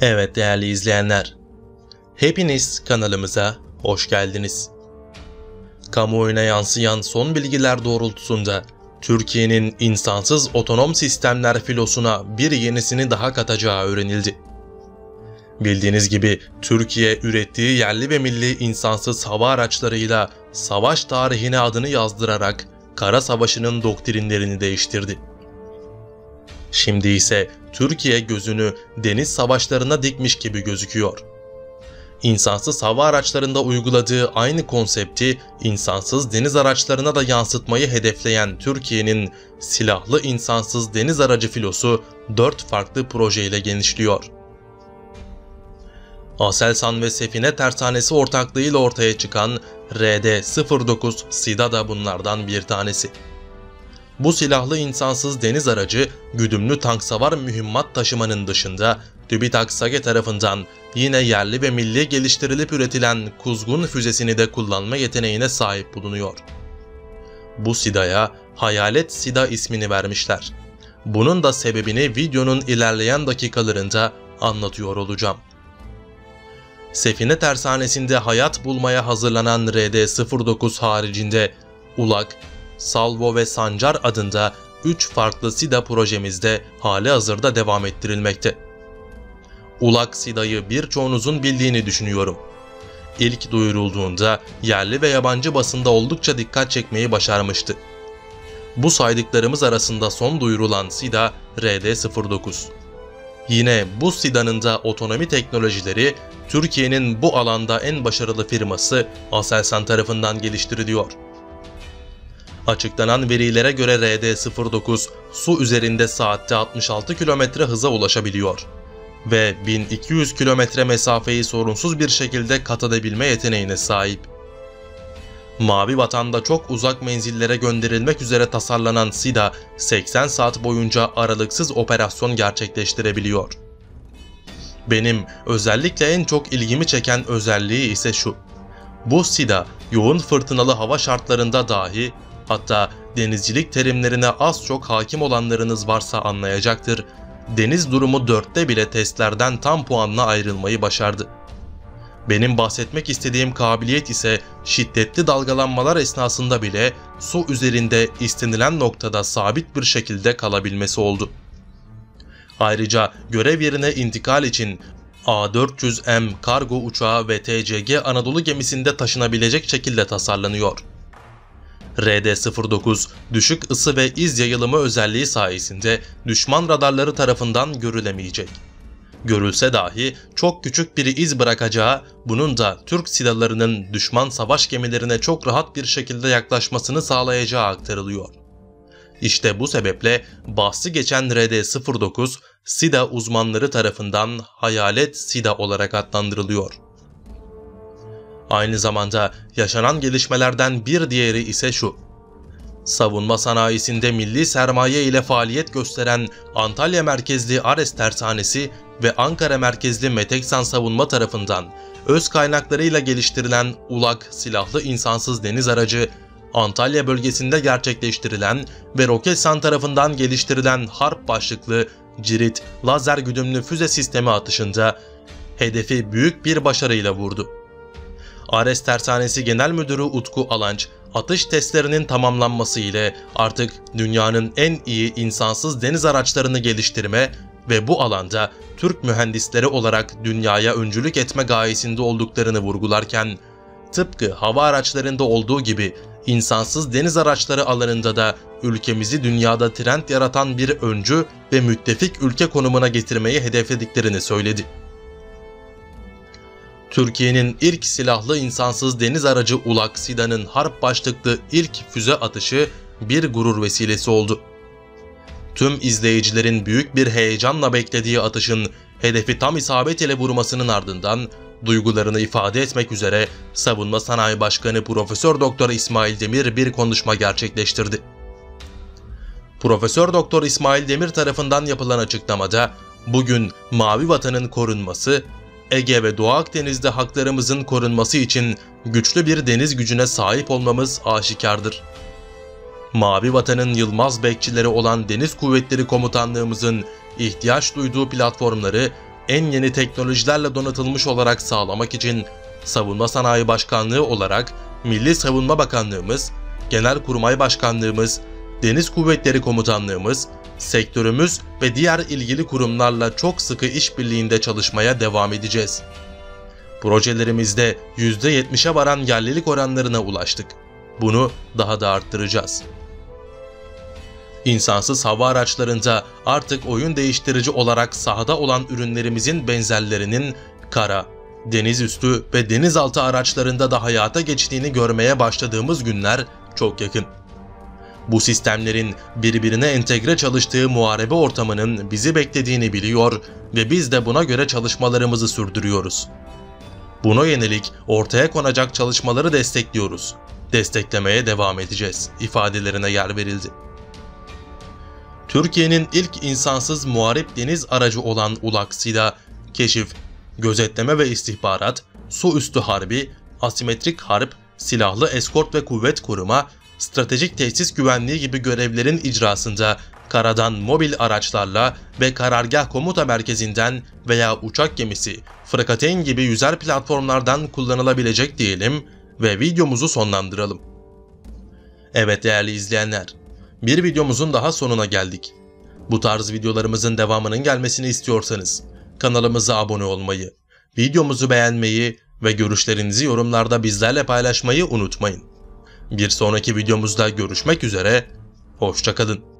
Evet değerli izleyenler, hepiniz kanalımıza hoş geldiniz. Kamuoyuna yansıyan son bilgiler doğrultusunda Türkiye'nin insansız otonom sistemler filosuna bir yenisini daha katacağı öğrenildi. Bildiğiniz gibi Türkiye ürettiği yerli ve milli insansız hava araçlarıyla savaş tarihine adını yazdırarak Kara Savaşı'nın doktrinlerini değiştirdi. Şimdi ise Türkiye gözünü deniz savaşlarına dikmiş gibi gözüküyor. İnsansız hava araçlarında uyguladığı aynı konsepti insansız deniz araçlarına da yansıtmayı hedefleyen Türkiye'nin silahlı insansız deniz aracı filosu 4 farklı projeyle genişliyor. Aselsan ve Sefine Tersanesi ortaklığıyla ortaya çıkan RD-09 SIDA da bunlardan bir tanesi. Bu silahlı insansız deniz aracı güdümlü tank savar mühimmat taşımanın dışında TÜBİTAK SAGE tarafından yine yerli ve milli geliştirilip üretilen Kuzgun füzesini de kullanma yeteneğine sahip bulunuyor. Bu SIDA'ya Hayalet SIDA ismini vermişler. Bunun da sebebini videonun ilerleyen dakikalarında anlatıyor olacağım. Sefine tersanesinde hayat bulmaya hazırlanan RD-09 haricinde Ulak, Salvo ve Sancar adında 3 farklı SIDA projemizde hali hazırda devam ettirilmekte. Ulak SIDA'yı birçoğunuzun bildiğini düşünüyorum. İlk duyurulduğunda yerli ve yabancı basında oldukça dikkat çekmeyi başarmıştı. Bu saydıklarımız arasında son duyurulan SIDA RD-09. Yine bu SIDA'nın da otonomi teknolojileri Türkiye'nin bu alanda en başarılı firması Aselsan tarafından geliştiriliyor. Açıklanan verilere göre RD-09 su üzerinde saatte 66 km hıza ulaşabiliyor ve 1200 km mesafeyi sorunsuz bir şekilde kat edebilme yeteneğine sahip. Mavi Vatan'da çok uzak menzillere gönderilmek üzere tasarlanan SIDA 80 saat boyunca aralıksız operasyon gerçekleştirebiliyor. Benim özellikle en çok ilgimi çeken özelliği ise şu. Bu SIDA yoğun fırtınalı hava şartlarında dahi hatta denizcilik terimlerine az çok hakim olanlarınız varsa anlayacaktır. Deniz durumu dörtte bile testlerden tam puanla ayrılmayı başardı. Benim bahsetmek istediğim kabiliyet ise şiddetli dalgalanmalar esnasında bile su üzerinde istenilen noktada sabit bir şekilde kalabilmesi oldu. Ayrıca görev yerine intikal için A400M kargo uçağı ve TCG Anadolu gemisinde taşınabilecek şekilde tasarlanıyor. RD-09 düşük ısı ve iz yayılımı özelliği sayesinde düşman radarları tarafından görülemeyecek. Görülse dahi çok küçük bir iz bırakacağı, bunun da Türk silahlarının düşman savaş gemilerine çok rahat bir şekilde yaklaşmasını sağlayacağı aktarılıyor. İşte bu sebeple bahsi geçen RD-09, SIDA uzmanları tarafından Hayalet SIDA olarak adlandırılıyor. Aynı zamanda yaşanan gelişmelerden bir diğeri ise şu. Savunma sanayisinde milli sermaye ile faaliyet gösteren Antalya merkezli Ares Tersanesi ve Ankara merkezli Meteksan Savunma tarafından öz kaynaklarıyla geliştirilen ULAK silahlı insansız deniz aracı, Antalya bölgesinde gerçekleştirilen ve Roketsan tarafından geliştirilen harp başlıklı Cirit lazer güdümlü füze sistemi atışında hedefi büyük bir başarıyla vurdu. Ares Tersanesi Genel Müdürü Utku Alanç, atış testlerinin tamamlanması ile artık dünyanın en iyi insansız deniz araçlarını geliştirme ve bu alanda Türk mühendisleri olarak dünyaya öncülük etme gayesinde olduklarını vurgularken, tıpkı hava araçlarında olduğu gibi insansız deniz araçları alanında da ülkemizi dünyada trend yaratan bir öncü ve müttefik ülke konumuna getirmeyi hedeflediklerini söyledi. Türkiye'nin ilk silahlı insansız deniz aracı Ulak Sida'nın harp başlıklı ilk füze atışı bir gurur vesilesi oldu. Tüm izleyicilerin büyük bir heyecanla beklediği atışın hedefi tam isabet ile vurmasının ardından duygularını ifade etmek üzere Savunma Sanayi Başkanı Profesör Doktor İsmail Demir bir konuşma gerçekleştirdi. Profesör Doktor İsmail Demir tarafından yapılan açıklamada bugün Mavi Vatan'ın korunması Ege ve Doğu Akdeniz'de haklarımızın korunması için güçlü bir deniz gücüne sahip olmamız aşikardır. Mavi Vatan'ın yılmaz bekçileri olan Deniz Kuvvetleri Komutanlığımızın ihtiyaç duyduğu platformları en yeni teknolojilerle donatılmış olarak sağlamak için Savunma Sanayi Başkanlığı olarak Milli Savunma Bakanlığımız, Genelkurmay Başkanlığımız, Deniz Kuvvetleri Komutanlığımız, sektörümüz ve diğer ilgili kurumlarla çok sıkı işbirliğinde çalışmaya devam edeceğiz. Projelerimizde %70'e varan yerlilik oranlarına ulaştık. Bunu daha da arttıracağız. İnsansız hava araçlarında artık oyun değiştirici olarak sahada olan ürünlerimizin benzerlerinin kara, deniz üstü ve denizaltı araçlarında da hayata geçtiğini görmeye başladığımız günler çok yakın. Bu sistemlerin birbirine entegre çalıştığı muharebe ortamının bizi beklediğini biliyor ve biz de buna göre çalışmalarımızı sürdürüyoruz. Buna yönelik ortaya konacak çalışmaları destekliyoruz. Desteklemeye devam edeceğiz ifadelerine yer verildi. Türkiye'nin ilk insansız muharip deniz aracı olan ULAKSİ'da keşif, gözetleme ve istihbarat, su üstü harbi, asimetrik harp, silahlı eskort ve kuvvet koruma, stratejik tesis güvenliği gibi görevlerin icrasında karadan mobil araçlarla ve karargah komuta merkezinden veya uçak gemisi, frakateyn gibi yüzer platformlardan kullanılabilecek diyelim ve videomuzu sonlandıralım. Evet değerli izleyenler, bir videomuzun daha sonuna geldik. Bu tarz videolarımızın devamının gelmesini istiyorsanız kanalımıza abone olmayı, videomuzu beğenmeyi ve görüşlerinizi yorumlarda bizlerle paylaşmayı unutmayın. Bir sonraki videomuzda görüşmek üzere, hoşçakalın.